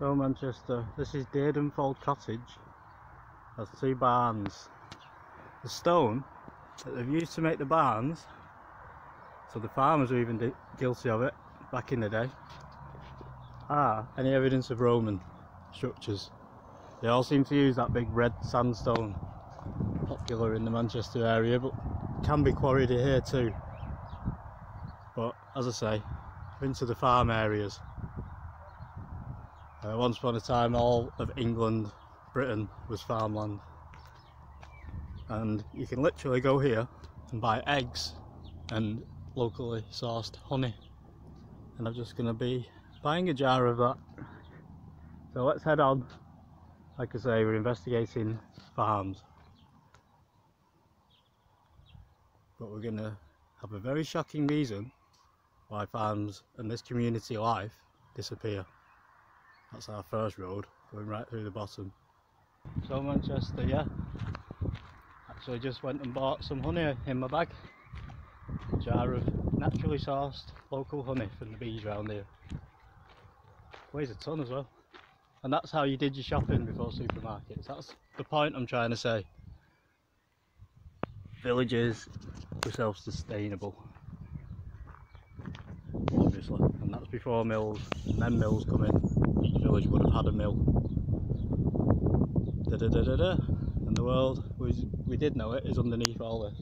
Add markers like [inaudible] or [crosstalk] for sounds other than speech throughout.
So Manchester, this is Deardenfold Cottage. Has two barns. The stone that they've used to make the barns, so the farmers were even guilty of it back in the day, are any evidence of Roman structures. They all seem to use that big red sandstone, popular in the Manchester area, but can be quarried here too. But as I say, into the farm areas uh, once upon a time all of England, Britain was farmland. And you can literally go here and buy eggs and locally sourced honey. And I'm just going to be buying a jar of that. So let's head on. Like I say we're investigating farms. But we're going to have a very shocking reason why farms and this community life disappear that's our first road, going right through the bottom. So Manchester, yeah. Actually just went and bought some honey in my bag. A jar of naturally sourced local honey from the bees around here. Weighs a ton as well. And that's how you did your shopping before supermarkets. That's the point I'm trying to say. Villages were self-sustainable. Obviously. And that's before mills. And then mills come in village would have had a mill. Da da da da da. And the world, we, we did know it, is underneath all this.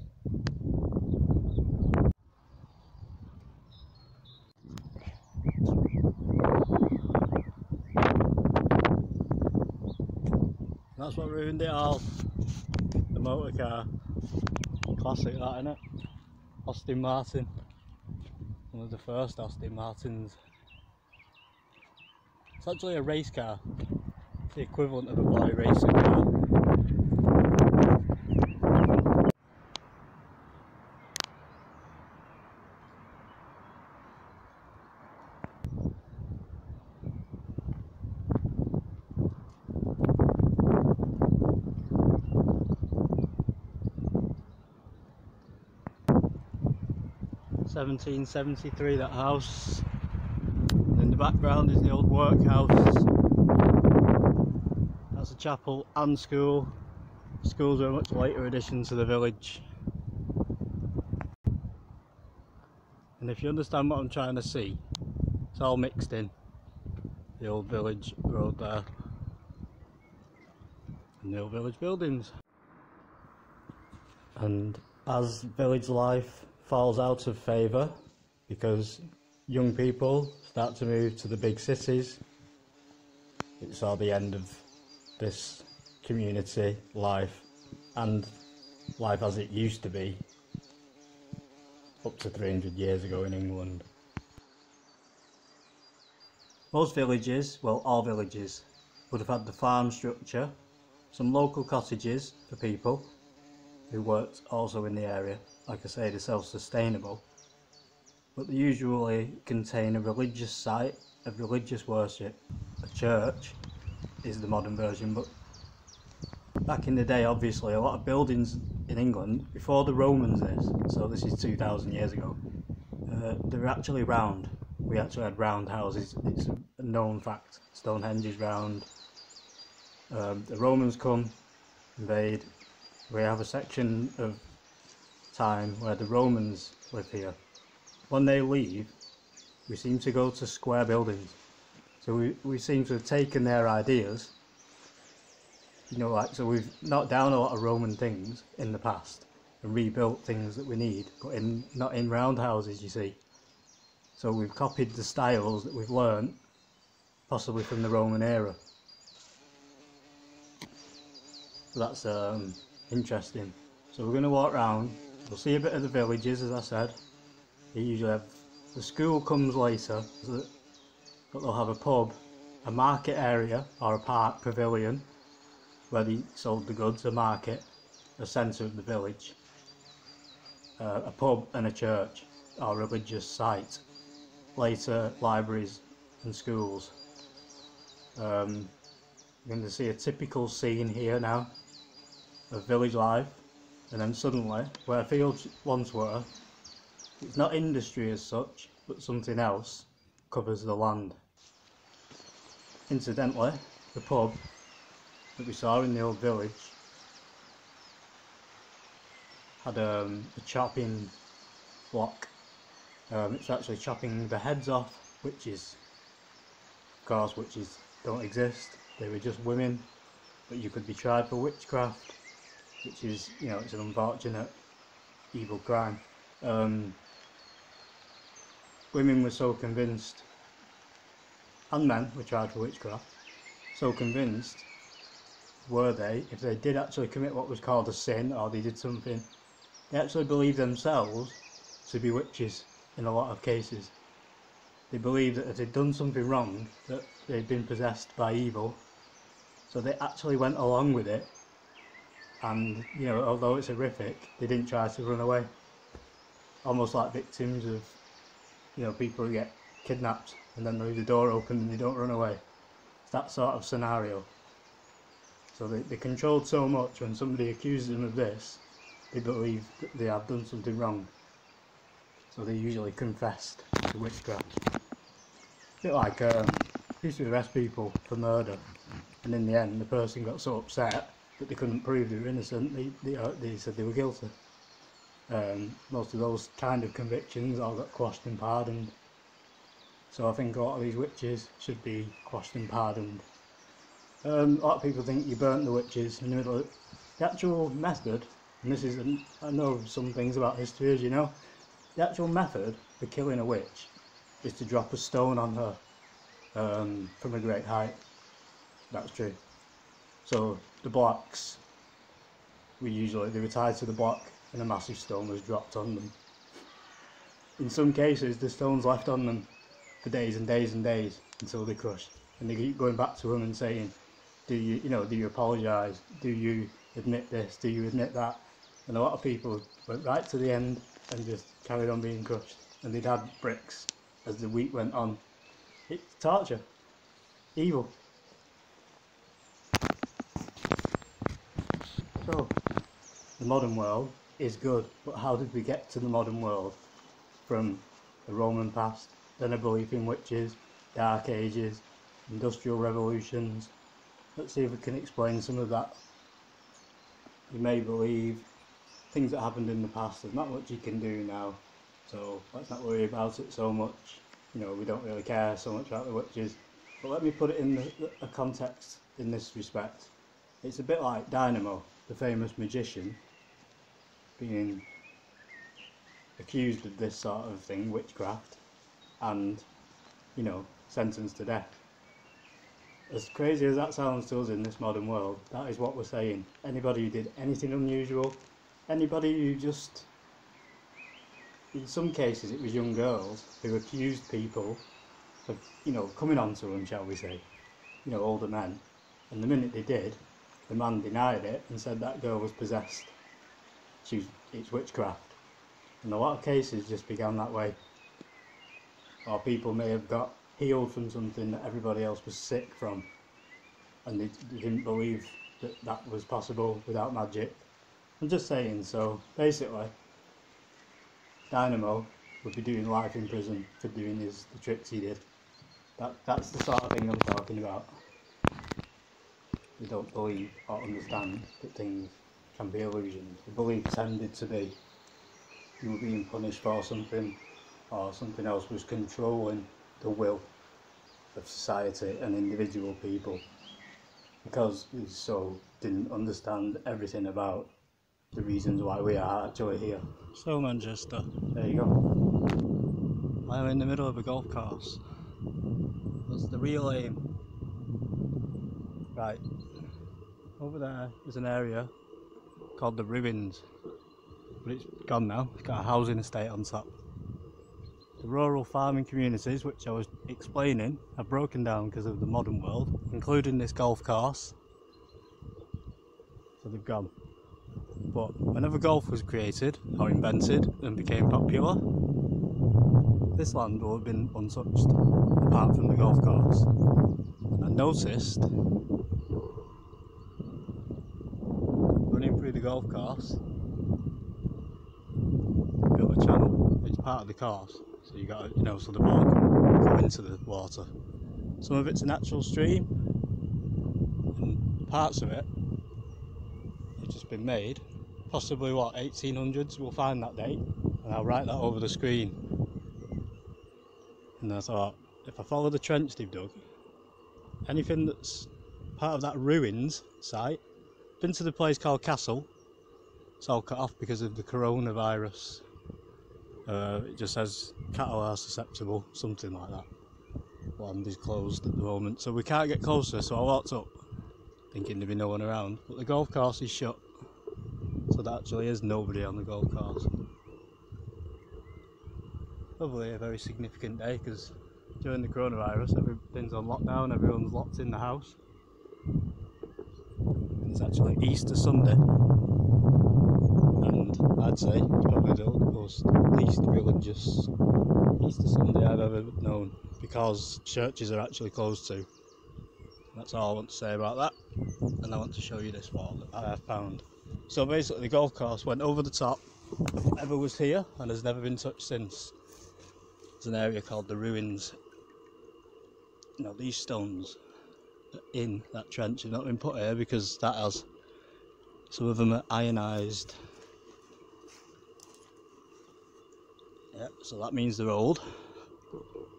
That's what ruined it all. The motor car. Classic that, innit? Aston Martin. One of the first Aston Martins it's actually a race car. It's the equivalent of a boy racing car. Seventeen seventy three that house background is the old workhouse. That's a chapel and school. Schools are a much later addition to the village. And if you understand what I'm trying to see, it's all mixed in. The old village road there. And the old village buildings. And as village life falls out of favour because young people start to move to the big cities. It saw the end of this community life and life as it used to be up to 300 years ago in England. Most villages, well all villages, would have had the farm structure, some local cottages for people who worked also in the area, like I say they're self-sustainable, but they usually contain a religious site of religious worship. A church is the modern version, but back in the day, obviously, a lot of buildings in England, before the Romans this, so this is 2,000 years ago, uh, they were actually round. We actually had round houses, it's a known fact. Stonehenge is round. Um, the Romans come, invade. We have a section of time where the Romans live here when they leave, we seem to go to square buildings. So we, we seem to have taken their ideas, you know, like, so we've knocked down a lot of Roman things in the past and rebuilt things that we need, but in not in roundhouses, you see. So we've copied the styles that we've learned, possibly from the Roman era. So that's um, interesting. So we're going to walk around, we'll see a bit of the villages, as I said, they usually have the school comes later but they'll have a pub a market area or a park pavilion where they sold the goods a market a centre of the village uh, a pub and a church or religious site later libraries and schools. Um, you're going to see a typical scene here now of village life and then suddenly where fields once were it's not industry as such, but something else covers the land. Incidentally, the pub that we saw in the old village had um, a chopping block. Um, it's actually chopping the heads off witches, of course witches don't exist, they were just women, but you could be tried for witchcraft, which is, you know, it's an unfortunate evil crime. Um, women were so convinced, and men were charged for witchcraft, so convinced were they, if they did actually commit what was called a sin or they did something, they actually believed themselves to be witches in a lot of cases. They believed that if they'd done something wrong, that they'd been possessed by evil, so they actually went along with it. And you know although it's horrific they didn't try to run away. Almost like victims of you know people who get kidnapped and then leave the door open and they don't run away. It's that sort of scenario. So they, they controlled so much when somebody accuses them of this they believe that they have done something wrong. So they usually confessed to witchcraft. A bit like um, used to arrest people for murder and in the end the person got so upset that they couldn't prove they were innocent, they, they, uh, they said they were guilty. Um, most of those kind of convictions all got quashed and pardoned. So I think a lot of these witches should be quashed and pardoned. Um, a lot of people think you burnt the witches in the middle of the actual method, and this is, I know some things about history as you know, the actual method for killing a witch is to drop a stone on her um, from a great height. That's true. So the blocks we usually they were tied to the block and a massive stone was dropped on them. In some cases the stone's left on them for days and days and days until they crush and they keep going back to them and saying do you you know do you apologise? Do you admit this? Do you admit that? And a lot of people went right to the end and just carried on being crushed. And they'd had bricks as the week went on. It's torture. Evil. So, the modern world is good, but how did we get to the modern world? From the Roman past, then a belief in witches, dark ages, industrial revolutions. Let's see if we can explain some of that. You may believe things that happened in the past, there's not much you can do now, so let's not worry about it so much. You know, we don't really care so much about the witches. But let me put it in the, a context in this respect. It's a bit like Dynamo the famous magician being accused of this sort of thing, witchcraft, and, you know, sentenced to death. As crazy as that sounds to us in this modern world, that is what we're saying. Anybody who did anything unusual, anybody who just, in some cases it was young girls who accused people of, you know, coming onto them, shall we say, you know, older men, and the minute they did, the man denied it and said that girl was possessed. It's witchcraft. And a lot of cases just began that way. Or people may have got healed from something that everybody else was sick from. And they, they didn't believe that that was possible without magic. I'm just saying, so basically, Dynamo would be doing life in prison for doing his, the tricks he did. That, that's the sort of thing I'm talking about they don't believe or understand that things can be illusions. The belief tended to be you were being punished for something or something else was controlling the will of society and individual people because we so didn't understand everything about the reasons why we are actually here. So Manchester, there you go. I'm in the middle of a golf course. That's the real aim. Right, over there is an area called the Ruins, but it's gone now. It's got a housing estate on top. The rural farming communities, which I was explaining, have broken down because of the modern world, including this golf course. So they've gone. But whenever golf was created or invented and became popular, this land will have been untouched, apart from the golf course. I noticed running through the golf course, got a channel, it's part of the course, so you got you know, so the ball can go into the water. Some of it's a natural stream, and parts of it have just been made. Possibly what 1800s. We'll find that date, and I'll write that over the screen. And I thought, if I follow the trench they've dug, anything that's part of that ruins site, been to the place called Castle. It's all cut off because of the coronavirus. Uh, it just says cattle are susceptible, something like that. Land is closed at the moment, so we can't get closer. So I walked up, thinking there'd be no one around, but the golf course is shut, so there actually is nobody on the golf course. Probably a very significant day because during the coronavirus, everything's on lockdown, everyone's locked in the house. And it's actually Easter Sunday, and I'd say it's probably the most least religious Easter Sunday I've ever known because churches are actually closed too. That's all I want to say about that. And I want to show you this wall that I have found. So basically, the golf course went over the top of whatever was here and has never been touched since. There's an area called the ruins. Now, these stones in that trench have not been put here because that has some of them are ionised. Yep, so that means they're old.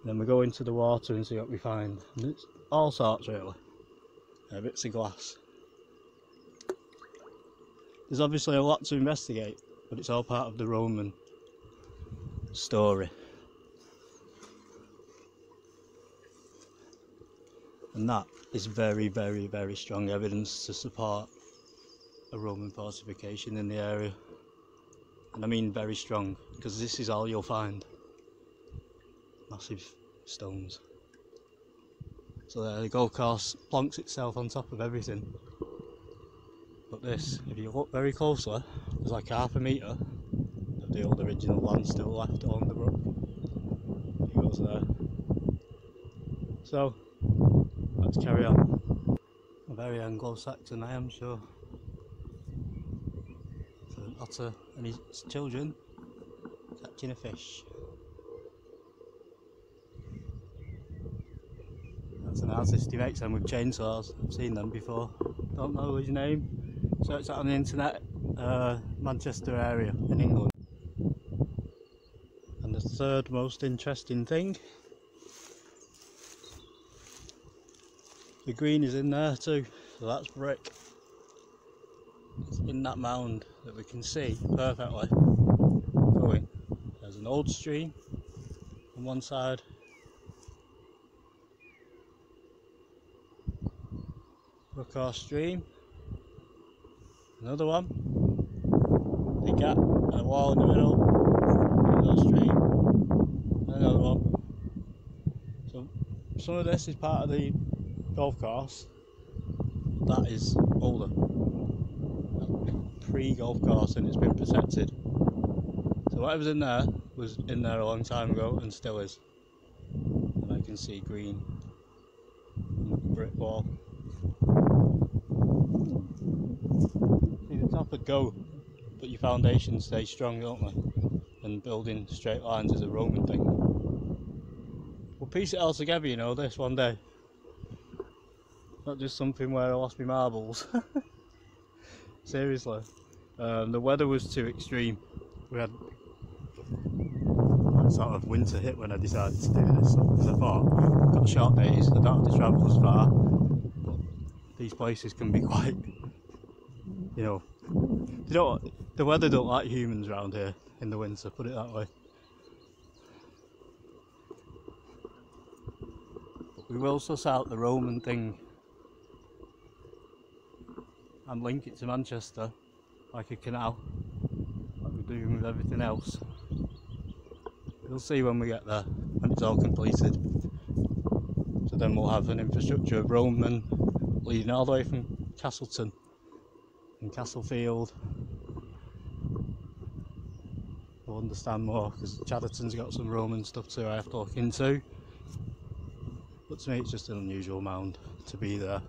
Then we go into the water and see what we find. And it's all sorts really. Yeah, bits of glass. There's obviously a lot to investigate, but it's all part of the Roman story. And that is very, very, very strong evidence to support a Roman fortification in the area. And I mean very strong, because this is all you'll find massive stones. So there, the golf course plonks itself on top of everything. But this, if you look very closely, there's like half a metre of the old original land still left along the brook. It goes there. So, let's carry on. A very Anglo-Saxon, I am sure. So an otter and his children catching a fish. That's an artist, he makes them with chainsaws. I've seen them before. Don't know his name. Search that on the internet. Uh, Manchester area in England. And the third most interesting thing. The green is in there too, so that's brick. In that mound that we can see perfectly going. There's an old stream on one side Brookhouse Stream. Another one. Big gap and a wall in the middle. Another stream. Another one. So some of this is part of the golf course. That is older. Pre-golf course and it's been protected. So whatever's in there was in there a long time ago and still is. And I can see green brick wall. See the top would go, but your foundations stay strong, don't they? And building straight lines is a Roman thing. We'll piece it all together, you know, this one day. Not just something where I lost my marbles. [laughs] Seriously. Um, the weather was too extreme. We had sort of winter hit when I decided to do this because I thought I've got short days, I don't have to travel as far but these places can be [laughs] quite you know they don't the weather don't like humans around here in the winter put it that way but we will suss out the Roman thing and link it to Manchester like a canal like we're doing with everything else We'll see when we get there, when it's all completed. So then we'll have an infrastructure of Roman leading all the way from Castleton and Castlefield. We'll understand more because Chadderton's got some Roman stuff too I have to look into. But to me it's just an unusual mound to be there.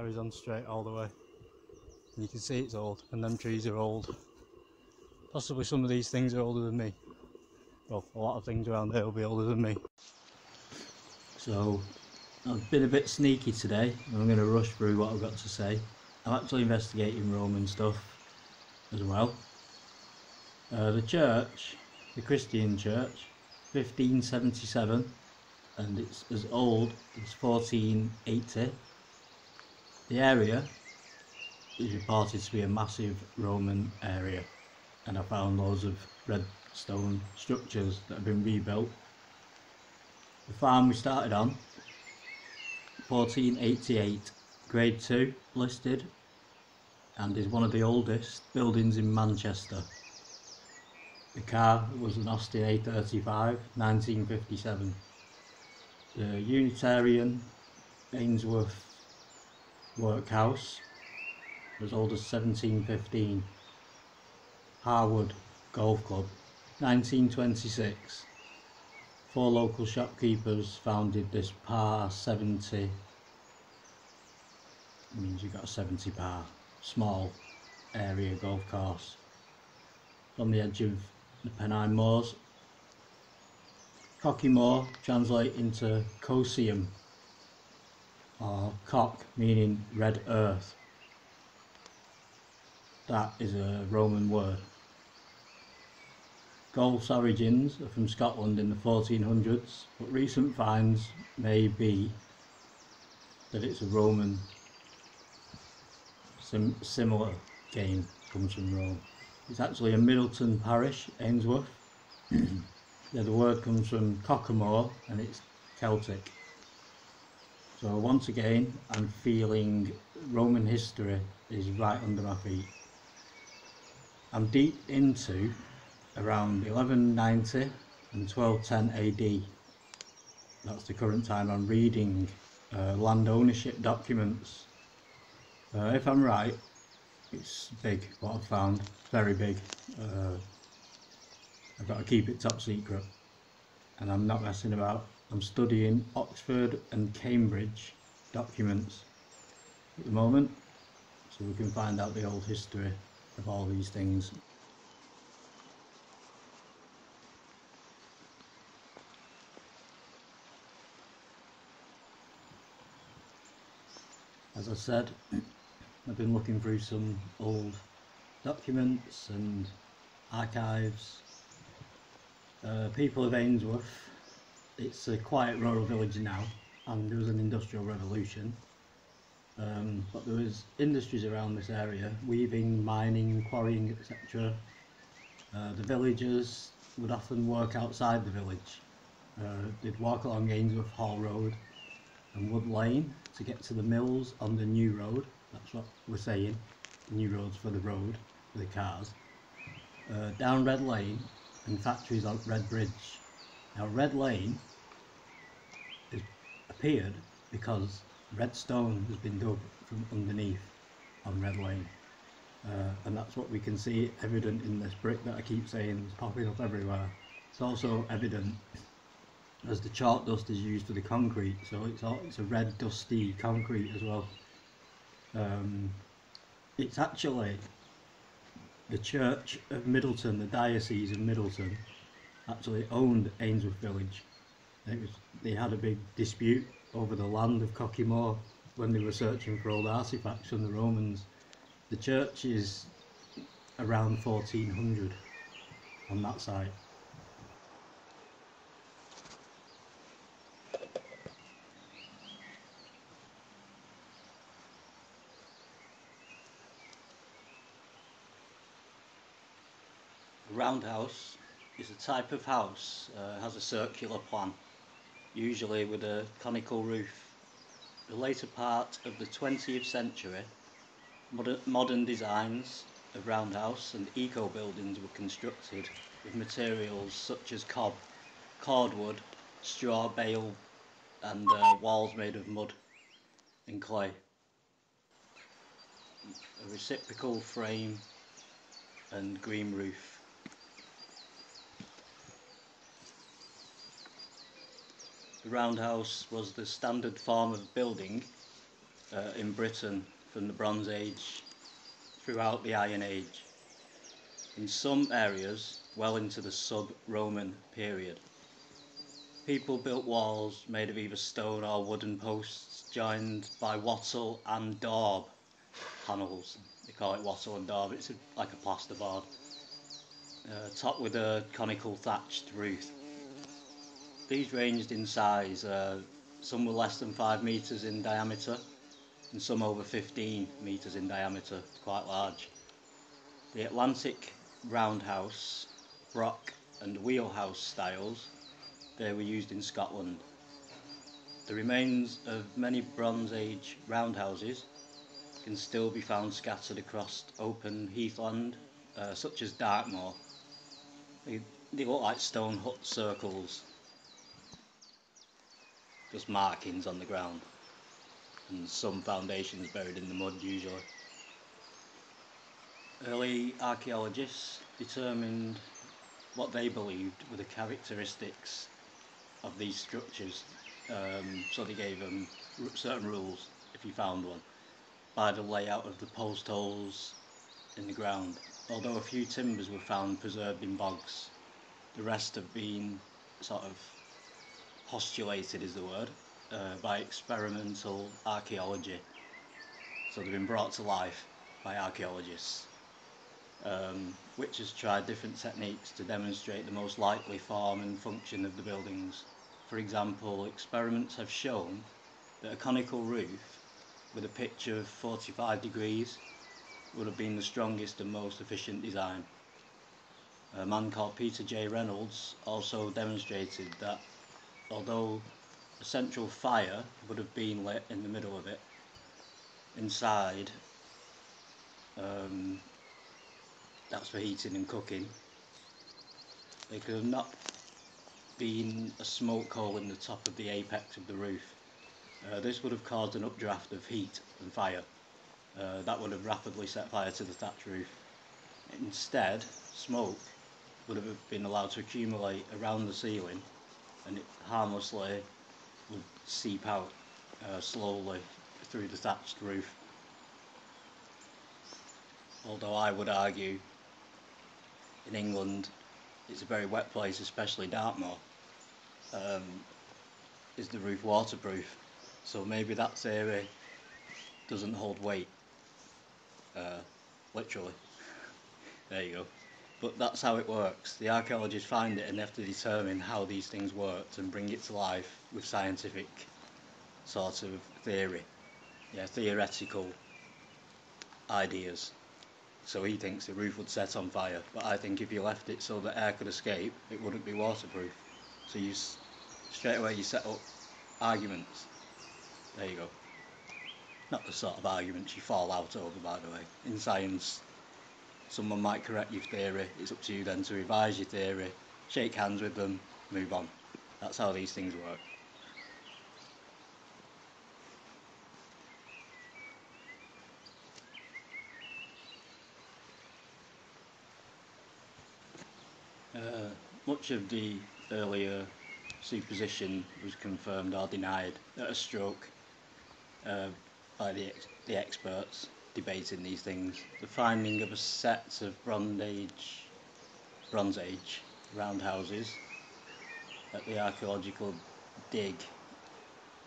Carries on straight all the way. And you can see it's old and them trees are old. Possibly some of these things are older than me. well, a lot of things around here will be older than me. So, I've been a bit sneaky today. I'm going to rush through what I've got to say. I'm actually investigating Roman stuff as well. Uh, the church, the Christian church, 1577, and it's as old as 1480. The area is reported to be a massive Roman area, and I found loads of red stone structures that have been rebuilt. The farm we started on, 1488, grade 2 listed, and is one of the oldest buildings in Manchester. The car was an Austin A35, 1957. The Unitarian Ainsworth Workhouse as old as 1715. Harwood Golf Club, 1926. Four local shopkeepers founded this par 70. It means you've got a 70 par, small area golf course. on the edge of the Pennine Moors. Cockey Moor translate into Cosium or cock meaning red earth. That is a Roman word. Golf's origins are from Scotland in the 1400s, but recent finds may be that it's a Roman sim similar game comes from Rome. It's actually a Middleton parish, Ainsworth. [clears throat] yeah, the word comes from Cockamore and it's Celtic. So once again, I'm feeling Roman history is right under my feet. I'm deep into around 1190 and 1210 AD. That's the current time I'm reading uh, land ownership documents. Uh, if I'm right, it's big what I've found, very big. Uh, I've got to keep it top secret and I'm not messing about. I'm studying Oxford and Cambridge documents at the moment so we can find out the old history of all these things. As I said, [clears throat] I've been looking through some old documents and archives. Uh, people of Ainsworth, it's a quiet rural village now and there was an industrial revolution um, but there was industries around this area, weaving, mining, quarrying etc. Uh, the villagers would often work outside the village. Uh, they'd walk along Ainsworth Hall Road and Wood Lane to get to the mills on the new road that's what we're saying, new roads for the road, for the cars. Uh, down Red Lane and factories on Red Bridge. Now Red Lane appeared because red stone has been dug from underneath on Red Lane. Uh, and that's what we can see evident in this brick that I keep saying is popping up everywhere. It's also evident as the chalk dust is used for the concrete, so it's all, it's a red dusty concrete as well. Um, it's actually the Church of Middleton, the Diocese of Middleton, actually owned Ainsworth Village. It was, they had a big dispute over the land of Cockey Moor when they were searching for old artefacts from the Romans. The church is around 1400 on that site. A roundhouse is a type of house, uh, has a circular plan, usually with a conical roof. The later part of the 20th century, modern, designs of roundhouse and eco buildings were constructed with materials such as cob, cordwood, straw bale and uh, walls made of mud and clay. A reciprocal frame and green roof. The roundhouse was the standard form of building uh, in Britain from the Bronze Age throughout the Iron Age. In some areas, well into the sub-Roman period. People built walls made of either stone or wooden posts joined by wattle and daub panels. They call it wattle and daub, it's a, like a plasterboard. Uh, topped with a conical thatched roof. These ranged in size, uh, some were less than 5 metres in diameter and some over 15 metres in diameter, quite large. The Atlantic roundhouse, broch and wheelhouse styles, they were used in Scotland. The remains of many Bronze Age roundhouses can still be found scattered across open heathland, uh, such as Dartmoor. They, they look like stone hut circles, just markings on the ground and some foundations buried in the mud usually. Early archaeologists determined what they believed were the characteristics of these structures, um, so they gave them certain rules if you found one, by the layout of the post holes in the ground. Although a few timbers were found preserved in bogs, the rest have been sort of postulated is the word, uh, by experimental archaeology. So they've been brought to life by archaeologists, um, which has tried different techniques to demonstrate the most likely form and function of the buildings. For example, experiments have shown that a conical roof with a pitch of 45 degrees would have been the strongest and most efficient design. A man called Peter J. Reynolds also demonstrated that although a central fire would have been lit in the middle of it. Inside, um, that's for heating and cooking. There could have not been a smoke hole in the top of the apex of the roof. Uh, this would have caused an updraft of heat and fire. Uh, that would have rapidly set fire to the thatch roof. Instead, smoke would have been allowed to accumulate around the ceiling and it harmlessly would seep out uh, slowly through the thatched roof. Although I would argue in England it's a very wet place, especially Dartmoor, um, is the roof waterproof? So maybe that theory doesn't hold weight, uh, literally. [laughs] there you go. But that's how it works. The archaeologists find it and they have to determine how these things worked and bring it to life with scientific sort of theory. Yeah, theoretical ideas. So he thinks the roof would set on fire, but I think if you left it so that air could escape, it wouldn't be waterproof. So you straight away you set up arguments. There you go. Not the sort of arguments you fall out over, by the way. In science, someone might correct your theory, it's up to you then to revise your theory, shake hands with them, move on. That's how these things work. Uh, much of the earlier superstition was confirmed or denied at a stroke uh, by the, ex the experts debating these things. The finding of a set of Bronze Age, Bronze Age roundhouses at the archaeological dig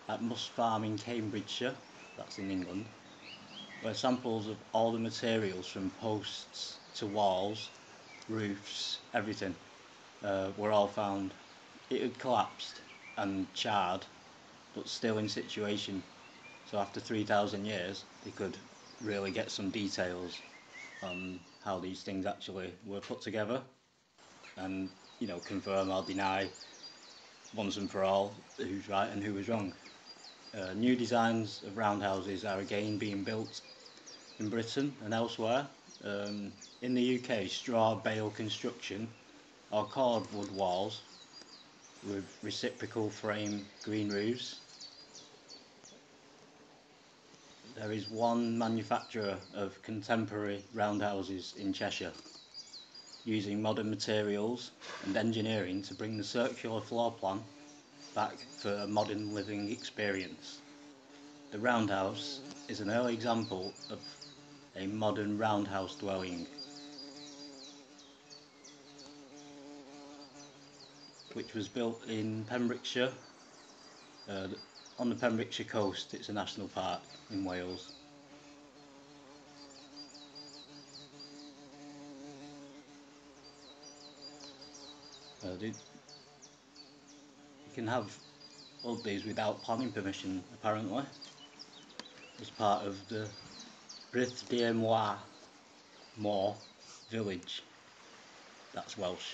at Must Farm in Cambridgeshire, that's in England, where samples of all the materials from posts to walls, roofs, everything uh, were all found. It had collapsed and charred, but still in situation. So after 3,000 years, they could really get some details on how these things actually were put together and you know confirm or deny once and for all who's right and who was wrong. Uh, new designs of roundhouses are again being built in Britain and elsewhere. Um, in the UK, straw bale construction or cordwood walls with reciprocal frame green roofs there is one manufacturer of contemporary roundhouses in Cheshire using modern materials and engineering to bring the circular floor plan back for a modern living experience. The roundhouse is an early example of a modern roundhouse dwelling. which was built in Pembrokeshire, uh, on the Pembrokeshire coast. It's a national park in Wales. Uh, you can have these without planning permission, apparently, as part of the Brith Moor village, that's Welsh,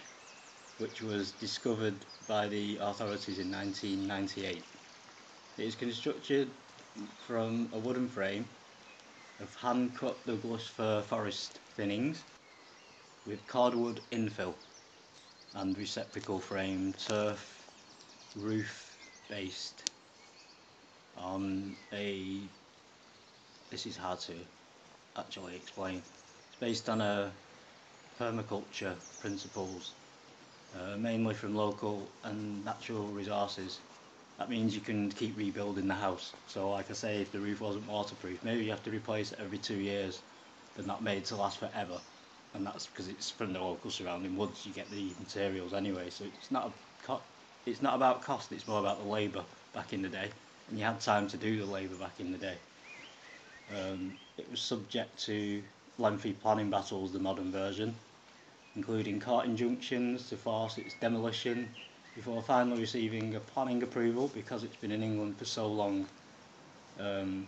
which was discovered by the authorities in 1998. It is constructed from a wooden frame of hand-cut Douglas fir forest thinnings with cordwood infill and receptacle frame turf roof based on a this is hard to actually explain. It's based on a permaculture principles uh, mainly from local and natural resources that means you can keep rebuilding the house. So like I say if the roof wasn't waterproof maybe you have to replace it every two years then that made to last forever. And that's because it's from the local surrounding woods you get the materials anyway. So it's not a it's not about cost it's more about the labour back in the day. And you had time to do the labour back in the day. Um, it was subject to lengthy planning battles the modern version including court injunctions to force its demolition before finally receiving a planning approval because it's been in England for so long um,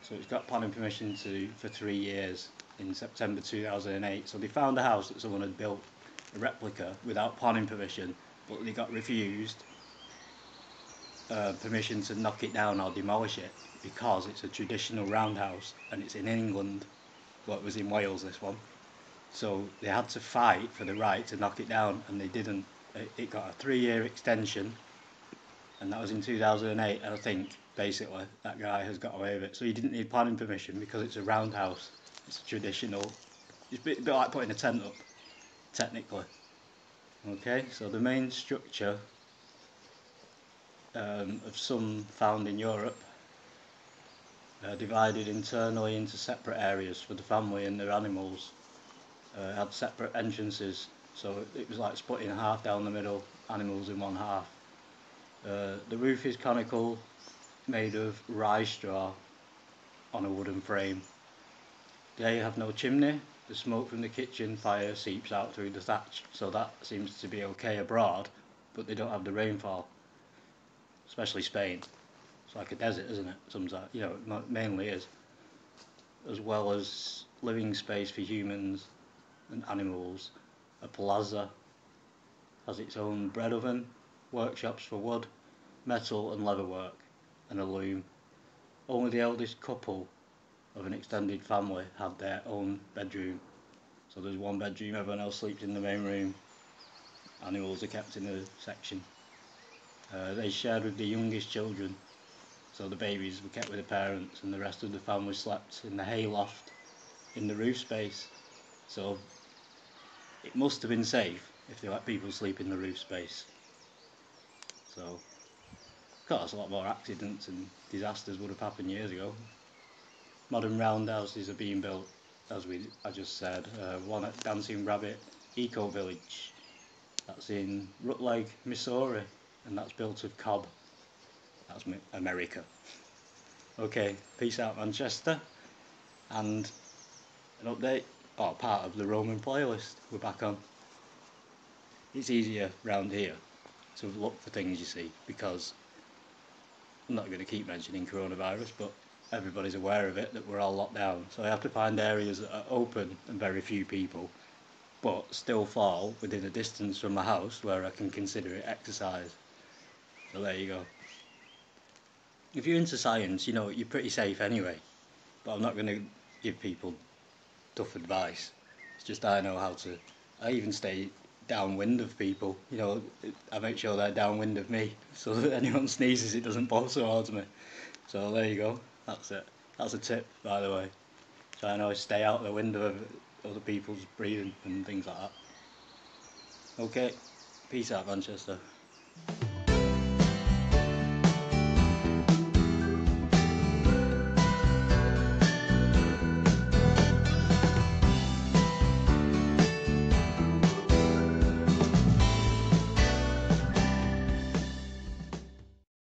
so it's got planning permission to for three years in September 2008. So they found a house that someone had built a replica without planning permission, but they got refused uh, permission to knock it down or demolish it because it's a traditional roundhouse and it's in England, well it was in Wales this one. So they had to fight for the right to knock it down and they didn't. It got a three year extension and that was in 2008 I think basically that guy has got away with it. So he didn't need planning permission because it's a roundhouse it's traditional. It's a bit, a bit like putting a tent up, technically. Okay, so the main structure um, of some found in Europe uh, divided internally into separate areas for the family and their animals. Uh, had separate entrances, so it was like split in half down the middle, animals in one half. Uh, the roof is conical, made of rye straw on a wooden frame they have no chimney. The smoke from the kitchen fire seeps out through the thatch, so that seems to be okay abroad, but they don't have the rainfall, especially Spain. It's like a desert, isn't it? Sometimes, you know, it mainly is. As well as living space for humans and animals. A palloza has its own bread oven, workshops for wood, metal and leather work, and a loom. Only the eldest couple of an extended family had their own bedroom. So there's one bedroom, everyone else sleeps in the main room. Animals are kept in a section. Uh, they shared with the youngest children, so the babies were kept with the parents and the rest of the family slept in the hayloft in the roof space. So it must have been safe if they let people sleep in the roof space. So, of course, a lot more accidents and disasters would have happened years ago modern roundhouses are being built, as we I just said. Uh, one at Dancing Rabbit Eco Village, that's in Rutland, Missouri, and that's built of cob. That's America. Okay, peace out Manchester, and an update, or part of the Roman playlist we're back on. It's easier round here to look for things you see, because I'm not going to keep mentioning coronavirus, but everybody's aware of it, that we're all locked down. So I have to find areas that are open and very few people, but still fall within a distance from my house where I can consider it exercise. So there you go. If you're into science, you know, you're pretty safe anyway. But I'm not going to give people tough advice. It's just I know how to... I even stay downwind of people. You know, I make sure they're downwind of me. [laughs] So that anyone sneezes, it doesn't blow towards me. So there you go. That's it. That's a tip, by the way. Try and always stay out the window of other people's breathing and things like that. Okay, peace out Manchester.